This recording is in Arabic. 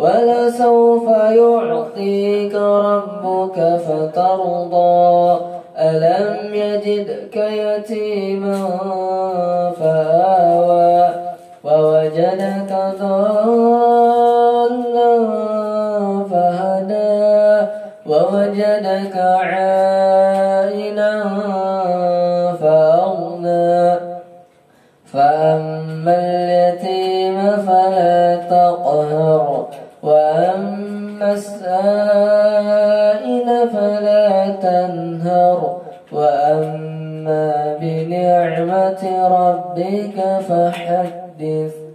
ولسوف يعطيك ربك فترضى. ألم يجدك يتيما فآوى ووجدك ضالا فهدى ووجدك عائلا فأغنى. فأما اليتيم فلا تقهر وأما السائل فلا تنهر. وأما بنعمة ربك فحدث.